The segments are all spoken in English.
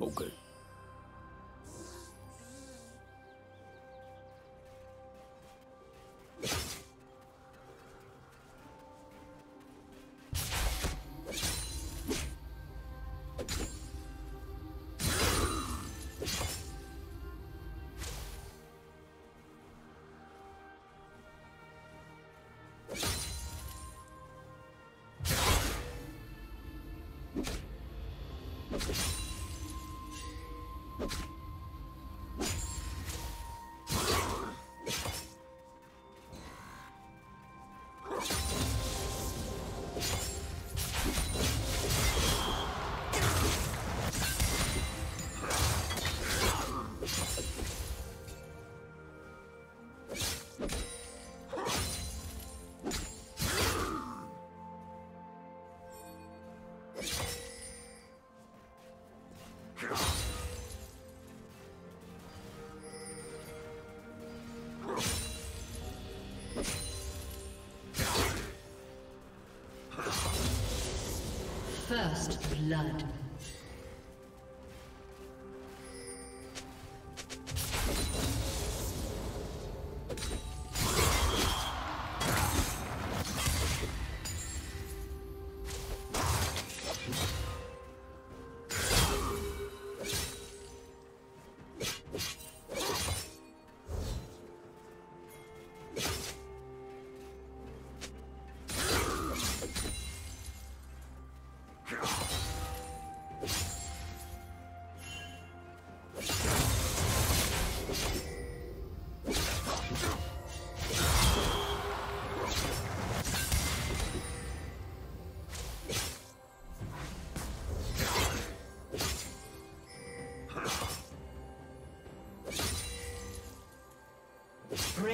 OK. Blood.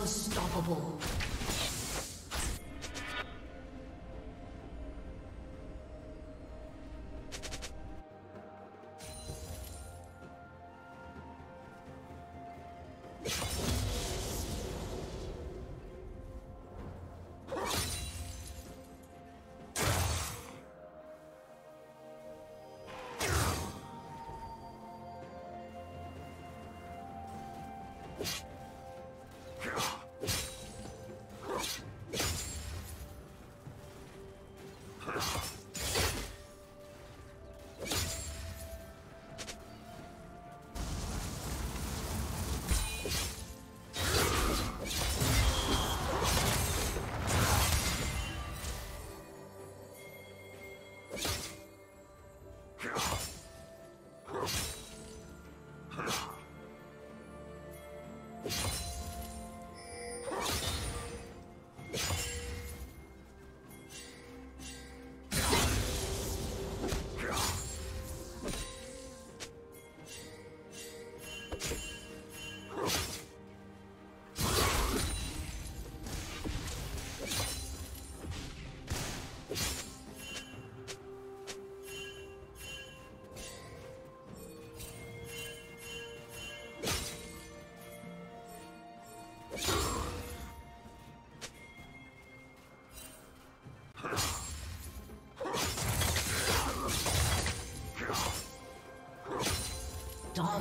Unstoppable.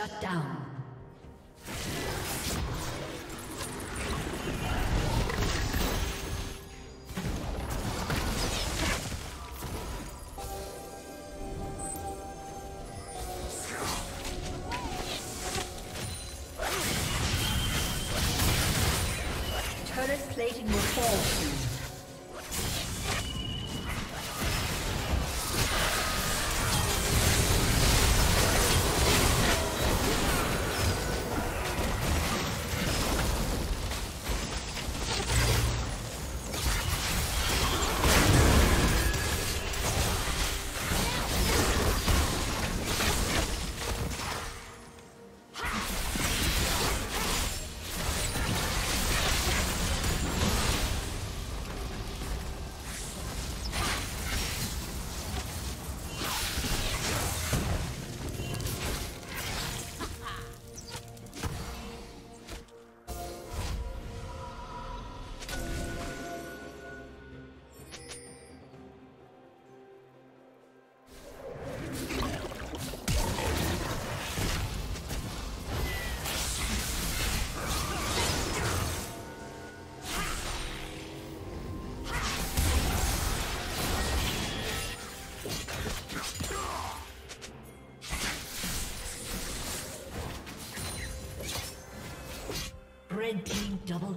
Shut down.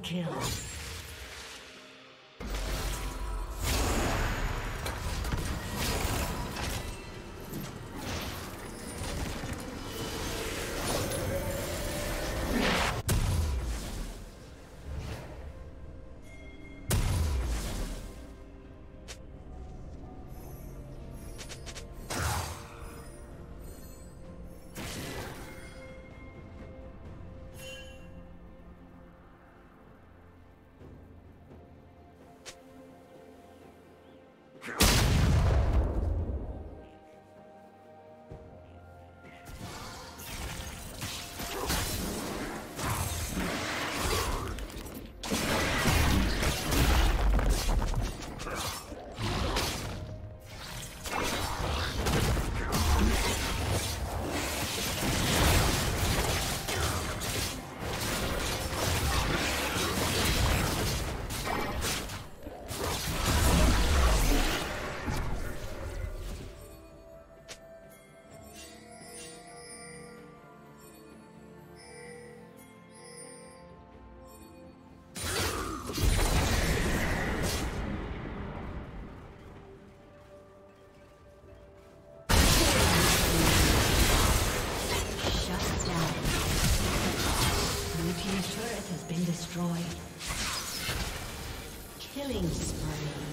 Team double kill.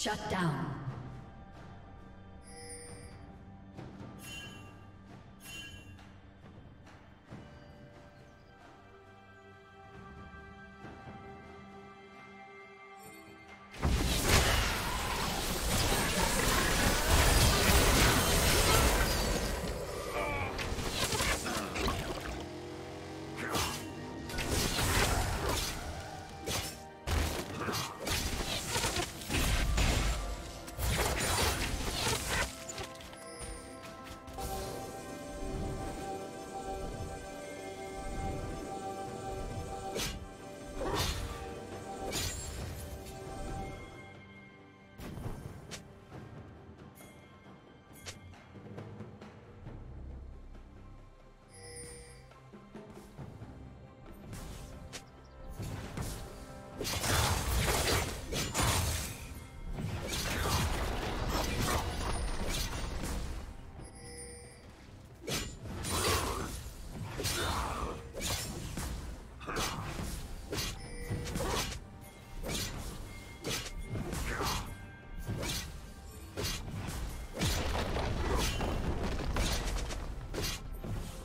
Shut down.